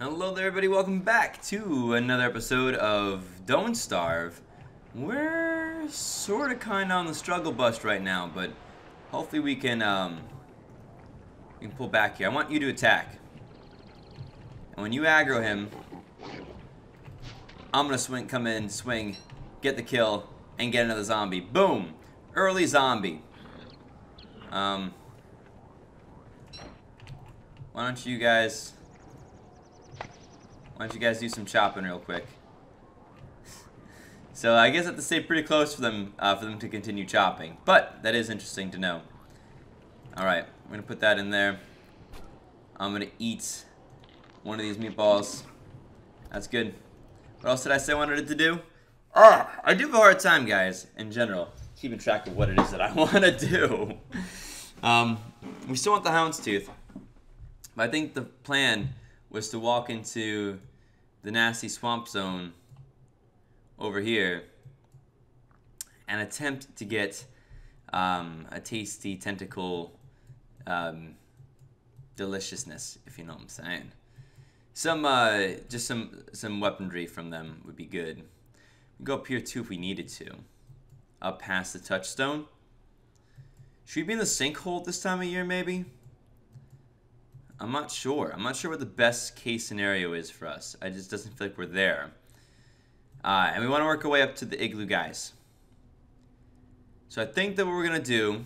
Hello there, everybody. Welcome back to another episode of Don't Starve. We're sort of kind of on the struggle bus right now, but hopefully we can um, we can pull back here. I want you to attack, and when you aggro him, I'm gonna swing, come in, swing, get the kill, and get another zombie. Boom! Early zombie. Um, why don't you guys? Why don't you guys do some chopping real quick? so I guess I have to stay pretty close for them uh, for them to continue chopping. But that is interesting to know. All right, we're gonna put that in there. I'm gonna eat one of these meatballs. That's good. What else did I say I wanted it to do? Oh, I do have a hard time, guys, in general, keeping track of what it is that I want to do. Um, we still want the houndstooth, but I think the plan was to walk into the nasty swamp zone over here and attempt to get um, a tasty tentacle um, deliciousness, if you know what I'm saying. Some, uh, just some, some weaponry from them would be good. We go up here too if we needed to. Up past the touchstone. Should we be in the sinkhole this time of year, maybe? I'm not sure. I'm not sure what the best case scenario is for us. I just doesn't feel like we're there. Uh, and we want to work our way up to the igloo guys. So I think that what we're going to do...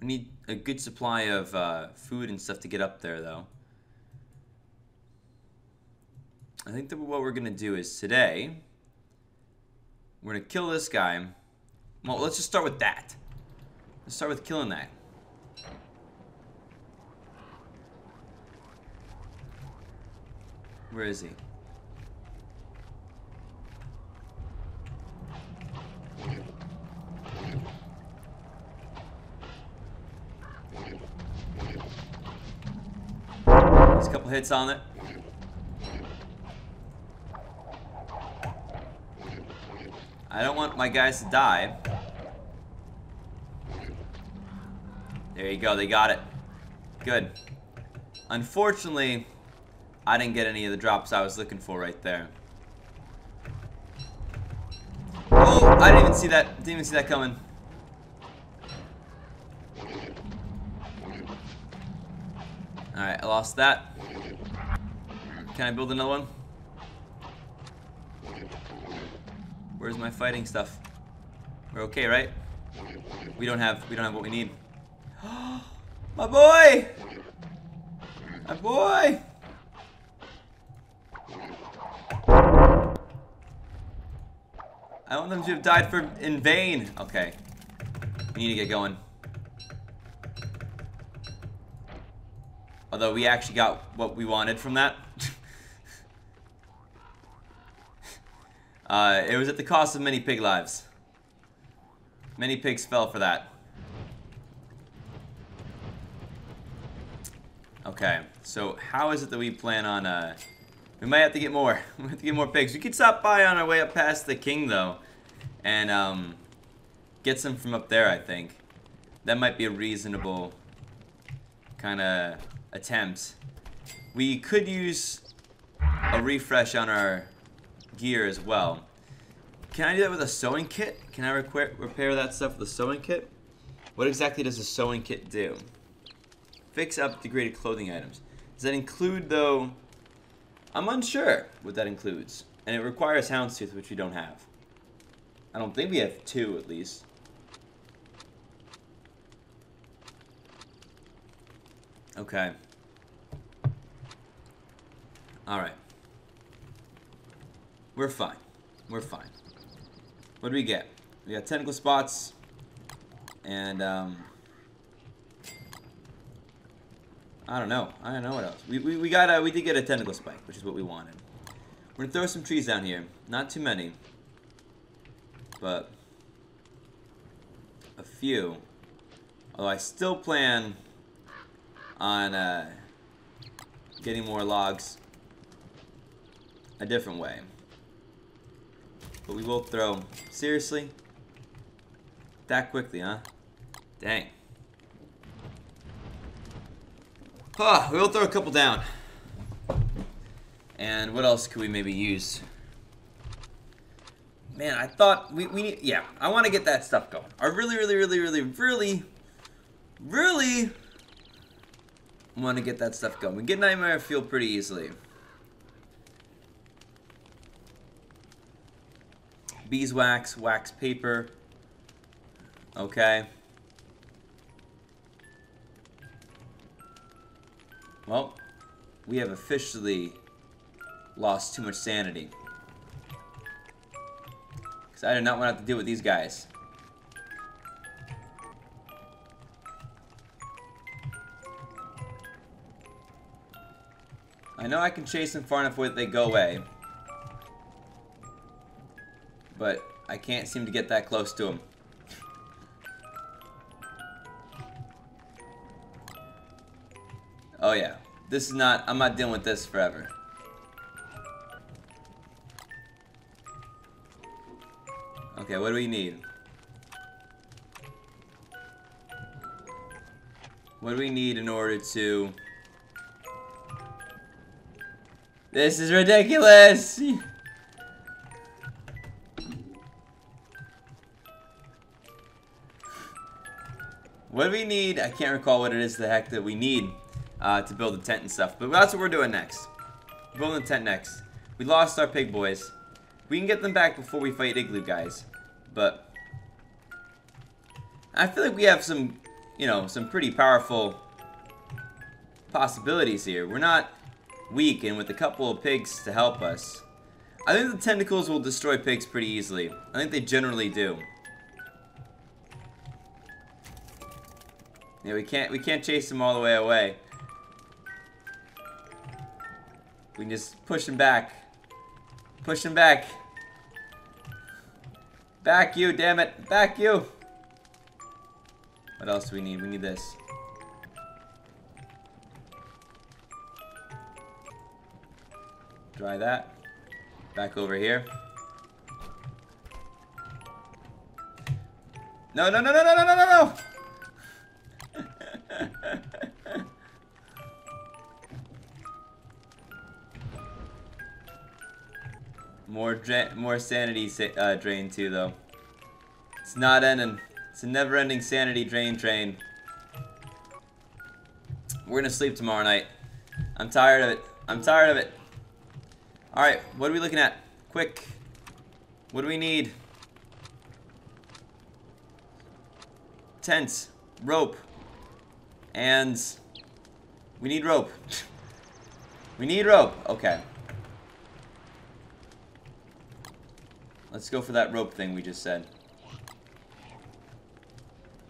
We need a good supply of uh, food and stuff to get up there, though. I think that what we're going to do is today... We're going to kill this guy. Well, let's just start with that. Let's start with killing that. Where is he? There's a couple hits on it. I don't want my guys to die. There you go, they got it. Good. Unfortunately, I didn't get any of the drops I was looking for right there. Oh, I didn't even see that. Didn't even see that coming. Alright, I lost that. Can I build another one? Where's my fighting stuff? We're okay, right? We don't have we don't have what we need. my boy! My boy! I want them to have died for in vain. Okay. We need to get going. Although we actually got what we wanted from that. uh, it was at the cost of many pig lives. Many pigs fell for that. Okay, so how is it that we plan on, uh, we might have to get more. We have to get more pigs. We could stop by on our way up past the king, though, and um, get some from up there, I think. That might be a reasonable kind of attempt. We could use a refresh on our gear as well. Can I do that with a sewing kit? Can I repair that stuff with a sewing kit? What exactly does a sewing kit do? Fix up degraded clothing items. Does that include, though... I'm unsure what that includes. And it requires Houndstooth, which we don't have. I don't think we have two, at least. Okay. Alright. We're fine. We're fine. What do we get? We got tentacle spots. And, um... I don't know. I don't know what else. We, we, we got a, we did get a tentacle spike, which is what we wanted. We're gonna throw some trees down here. Not too many. But a few. Although I still plan on uh, getting more logs a different way. But we will throw. Seriously? That quickly, huh? Dang. Huh, we'll throw a couple down. And what else could we maybe use? Man, I thought we, we need, yeah, I want to get that stuff going. I really, really, really, really, really, really want to get that stuff going. We get Nightmare Fuel pretty easily. Beeswax, wax paper. Okay. We have officially lost too much sanity. Because I do not want to have to deal with these guys. I know I can chase them far enough away that they go away. But I can't seem to get that close to them. Oh yeah. This is not, I'm not dealing with this forever. Okay, what do we need? What do we need in order to... This is ridiculous! What do we need? I can't recall what it is the heck that we need uh, to build a tent and stuff. But that's what we're doing next. Building a tent next. We lost our pig boys. We can get them back before we fight igloo guys. But I feel like we have some, you know, some pretty powerful possibilities here. We're not weak, and with a couple of pigs to help us, I think the tentacles will destroy pigs pretty easily. I think they generally do. Yeah, we can't we can't chase them all the way away. We can just push him back. Push him back. Back you, damn it. Back you. What else do we need? We need this. Dry that. Back over here. No, no, no, no, no, no, no, no, no! More more sanity sa uh, drain too, though. It's not ending. It's a never-ending sanity drain train. We're gonna sleep tomorrow night. I'm tired of it. I'm tired of it. All right, what are we looking at? Quick. What do we need? Tents, rope, and we need rope. we need rope. Okay. Let's go for that rope thing we just said.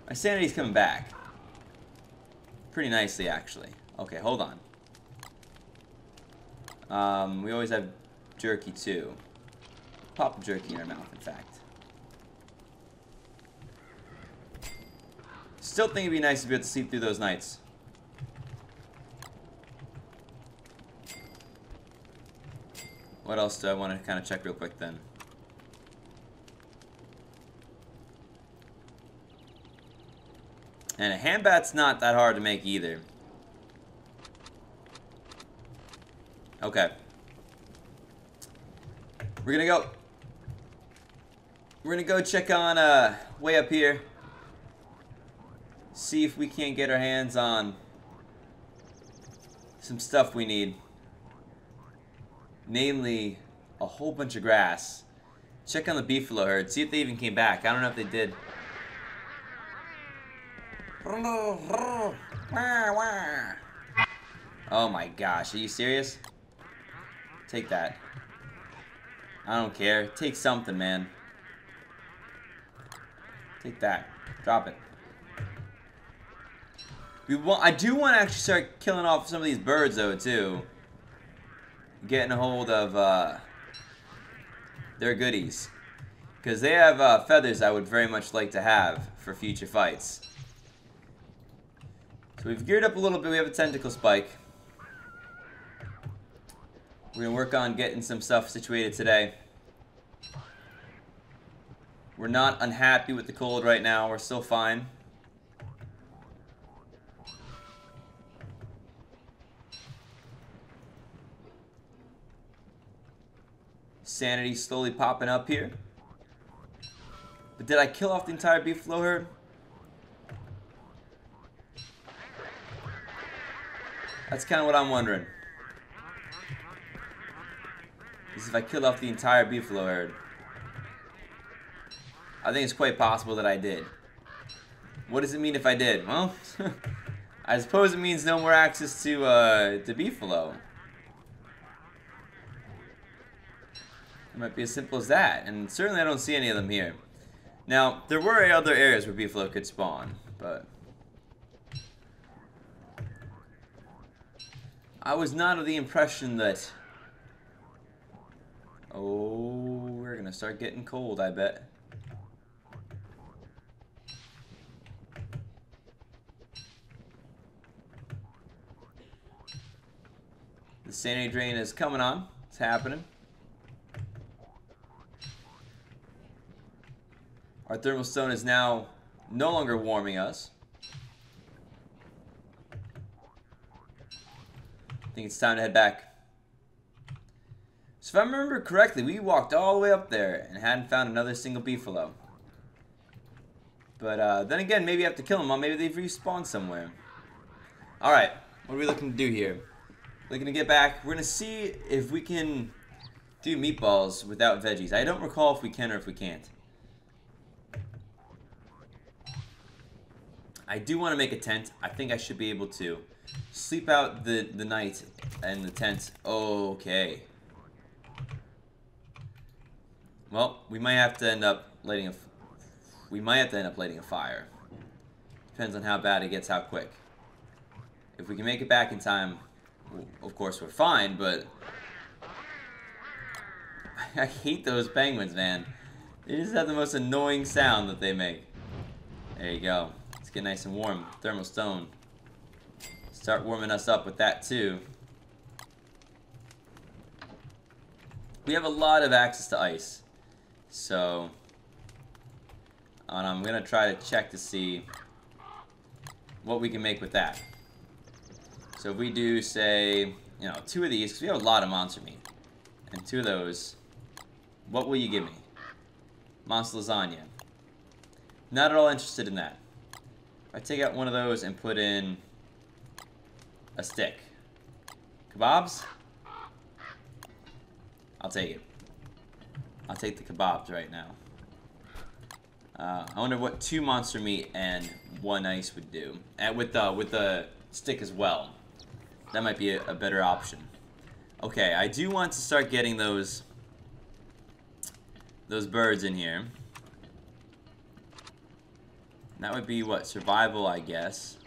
My sanity's coming back. Pretty nicely, actually. Okay, hold on. Um, we always have jerky, too. Pop jerky in our mouth, in fact. Still think it'd be nice to be able to sleep through those nights. What else do I want to kind of check real quick then? And a Ham Bat's not that hard to make either. Okay. We're gonna go. We're gonna go check on uh way up here. See if we can't get our hands on some stuff we need. Namely, a whole bunch of grass. Check on the beefalo herd. See if they even came back. I don't know if they did. Oh my gosh, are you serious? Take that. I don't care. Take something, man. Take that. Drop it. We want. I do want to actually start killing off some of these birds, though, too. Getting a hold of uh, their goodies. Because they have uh, feathers I would very much like to have for future fights. So we've geared up a little bit. We have a tentacle spike. We're going to work on getting some stuff situated today. We're not unhappy with the cold right now. We're still fine. Sanity slowly popping up here. But did I kill off the entire beefalo herd? That's kind of what I'm wondering. Is if I killed off the entire beefalo herd. I think it's quite possible that I did. What does it mean if I did? Well, I suppose it means no more access to, uh, to beefalo. It might be as simple as that, and certainly I don't see any of them here. Now, there were other areas where beefalo could spawn, but... I was not of the impression that... Oh, we're gonna start getting cold, I bet. The sanity drain is coming on. It's happening. Our thermal stone is now no longer warming us. I think it's time to head back. So if I remember correctly, we walked all the way up there and hadn't found another single beefalo. But uh, then again, maybe I have to kill them all. Maybe they've respawned somewhere. Alright, what are we looking to do here? Looking to get back. We're going to see if we can do meatballs without veggies. I don't recall if we can or if we can't. I do want to make a tent. I think I should be able to. Sleep out the, the night in the tent. Okay. Well, we might have to end up lighting a... We might have to end up lighting a fire. Depends on how bad it gets, how quick. If we can make it back in time, of course we're fine, but... I hate those penguins, man. They just have the most annoying sound that they make. There you go. Let's get nice and warm. Thermal stone. Start warming us up with that too. We have a lot of access to ice. So, and I'm to try to check to see what we can make with that. So if we do, say, you know, two of these, because we have a lot of monster meat, and two of those, what will you give me? Monster lasagna. Not at all interested in that. I take out one of those and put in a stick. Kebabs? I'll take it. I'll take the kebabs right now. Uh, I wonder what two monster meat and one ice would do. And with the with the stick as well. That might be a, a better option. Okay, I do want to start getting those those birds in here. That would be, what, survival, I guess.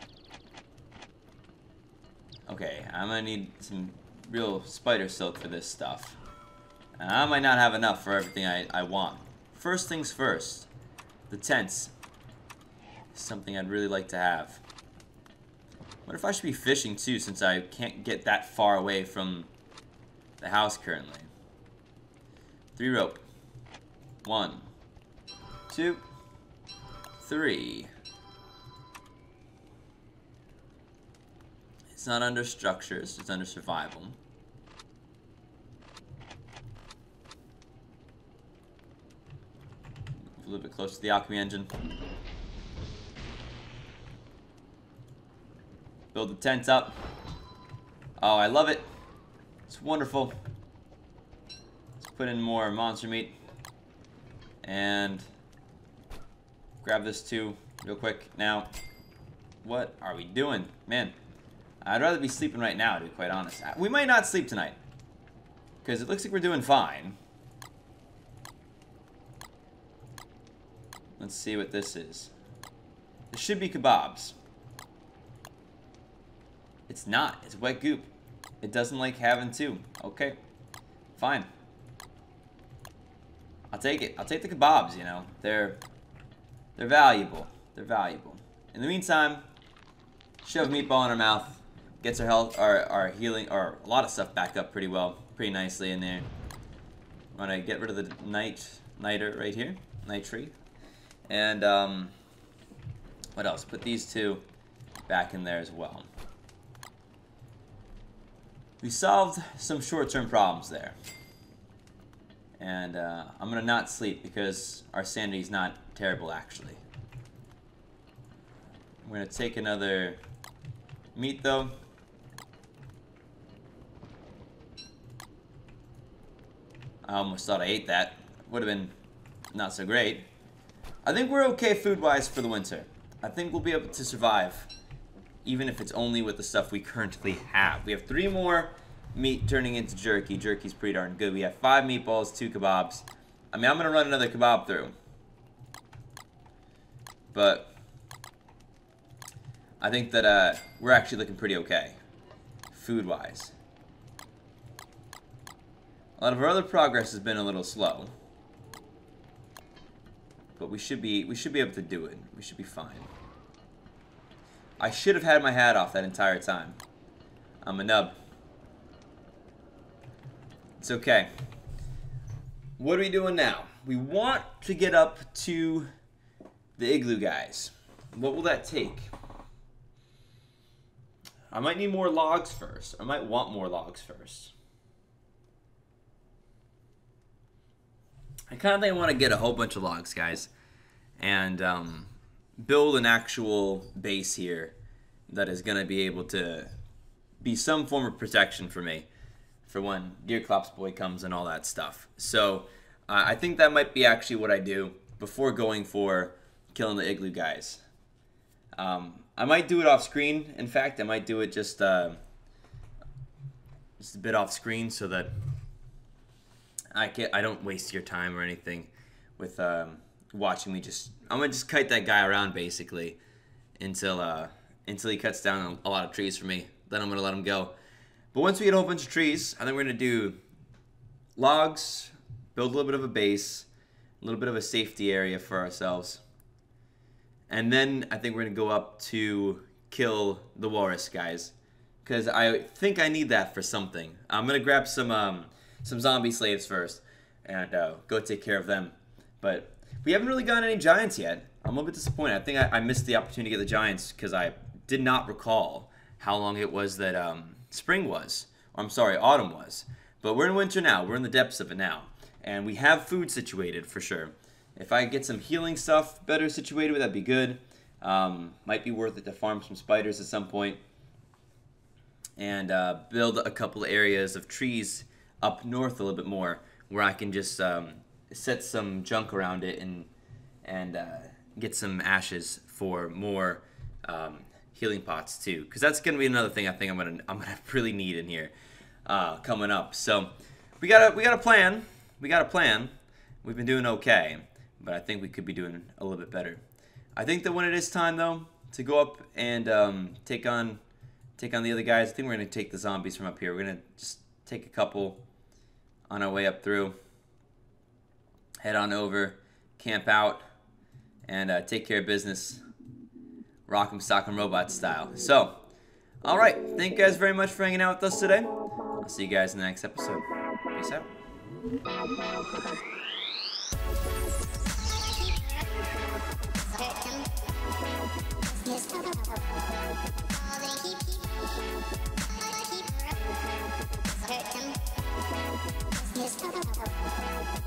Okay, I'm gonna need some real spider silk for this stuff. And I might not have enough for everything I, I want. First things first, the tents. Something I'd really like to have. What if I should be fishing too, since I can't get that far away from the house currently? Three rope. One. Two three. It's not under structures, it's under survival. Move A little bit close to the alchemy engine. Build the tent up. Oh, I love it. It's wonderful. Let's put in more monster meat. And grab this too real quick. Now, what are we doing? Man, I'd rather be sleeping right now, to be quite honest. We might not sleep tonight. Because it looks like we're doing fine. Let's see what this is. This should be kebabs. It's not. It's wet goop. It doesn't like having two. Okay. Fine. I'll take it. I'll take the kebabs, you know. They're they're valuable. They're valuable. In the meantime, shove meatball in her mouth. Gets her health, our, our healing, or a lot of stuff back up pretty well. Pretty nicely in there. I'm gonna get rid of the night, niter right here. Nitrate. And, um, what else? Put these two back in there as well. We solved some short-term problems there. And uh, I'm to not sleep because our sanity's not terrible, actually. We're going to take another meat, though. I almost thought I ate that. Would have been not so great. I think we're okay food-wise for the winter. I think we'll be able to survive, even if it's only with the stuff we currently have. We have three more meat turning into jerky. Jerky's pretty darn good. We have five meatballs, two kebabs. I mean, I'm going to run another kebab through. But I think that uh, we're actually looking pretty okay, food-wise. A lot of our other progress has been a little slow. But we should be we should be able to do it. We should be fine. I should have had my hat off that entire time. I'm a nub. It's okay. What are we doing now? We want to get up to the igloo guys. What will that take? I might need more logs first. I might want more logs first. I kind of think I want to get a whole bunch of logs, guys, and um, build an actual base here that is going to be able to be some form of protection for me for when Deerclops Boy comes and all that stuff. So uh, I think that might be actually what I do before going for killing the igloo guys. Um, I might do it off screen. In fact, I might do it just uh, just a bit off screen so that I get I don't waste your time or anything with um, watching me just I'm gonna just kite that guy around basically until uh, until he cuts down a lot of trees for me. Then I'm gonna let him go. But once we get a whole bunch of trees, I think we're gonna do logs, build a little bit of a base, a little bit of a safety area for ourselves. And then I think we're gonna go up to kill the walrus guys. Because I think I need that for something. I'm gonna grab some um, some zombie slaves first and uh, go take care of them. But we haven't really gotten any giants yet. I'm a little bit disappointed. I think I, I missed the opportunity to get the giants because I did not recall how long it was that um, spring was. I'm sorry, autumn was. But we're in winter now. We're in the depths of it now. And we have food situated for sure. If I get some healing stuff better situated, that'd be good. Um, might be worth it to farm some spiders at some point. And uh, build a couple areas of trees up north a little bit more where I can just um, set some junk around it and and uh, get some ashes for more um, healing pots too. Because that's gonna be another thing I think I'm gonna I'm gonna really need in here uh, coming up. So we got a we got a plan. We got a plan. We've been doing okay but I think we could be doing a little bit better I think that when it is time though to go up and um, take on take on the other guys I think we're gonna take the zombies from up here we're gonna just take a couple on our way up through. Head on over, camp out, and uh, take care of business. Rock'em Sock'em Robot style. So, alright. Thank you guys very much for hanging out with us today. I'll see you guys in the next episode. Peace out. Hurt him. His